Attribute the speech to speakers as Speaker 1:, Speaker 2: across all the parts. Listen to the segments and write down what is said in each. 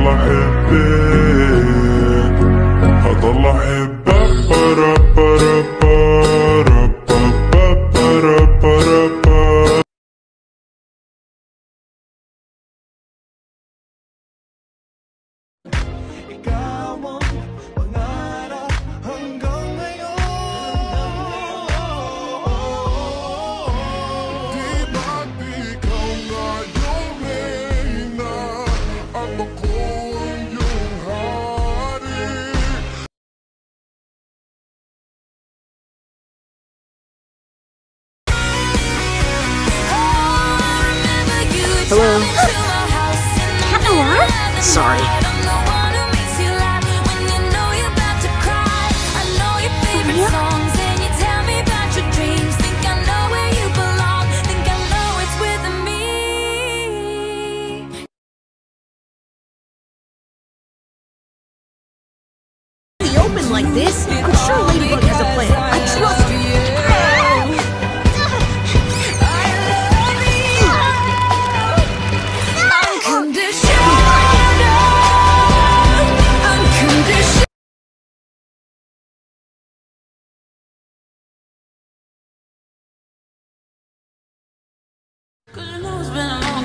Speaker 1: هضل احبك هضل احبك
Speaker 2: Hello.
Speaker 3: Hello?
Speaker 2: Sorry.
Speaker 3: Open like this? I'm sure Ladybug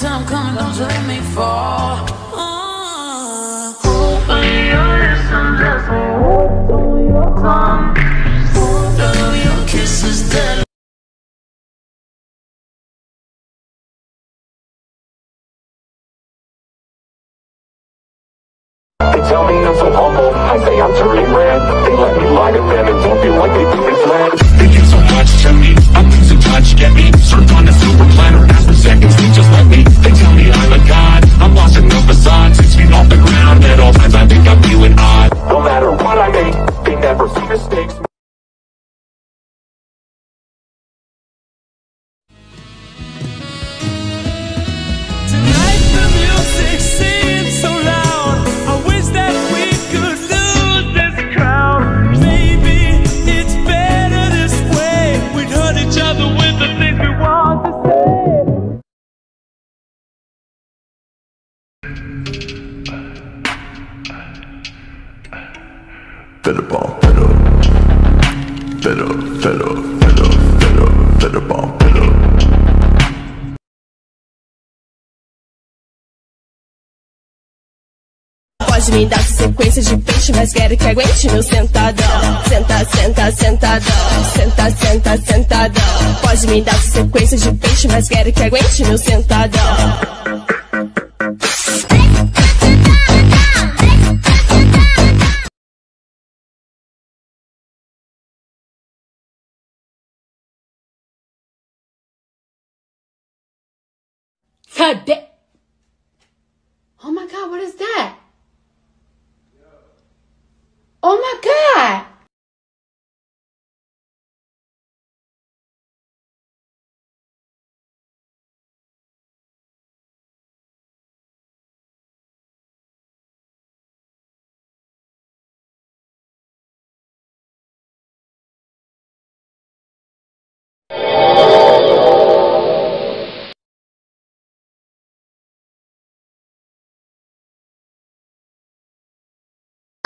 Speaker 4: Time coming, don't you let me fall. Uh, hoping you listen, just hold on your tongue. Hold on your kisses, tell
Speaker 5: They tell me I'm so humble, I say I'm turning red They let me lie to them and don't feel like they've been misled They give so much to me, I'm losing touch, get me Served on a silver platter, ask for seconds, just let me
Speaker 6: Pode me dar sequência de peixe, mas quero que aguente meu sentadão. Senta, senta, sentadão. Senta, senta, sentadão. Pode me dar sequência de peixe, mas quero que aguente meu sentadão.
Speaker 3: Da- Oh my god, what is that? Oh my god!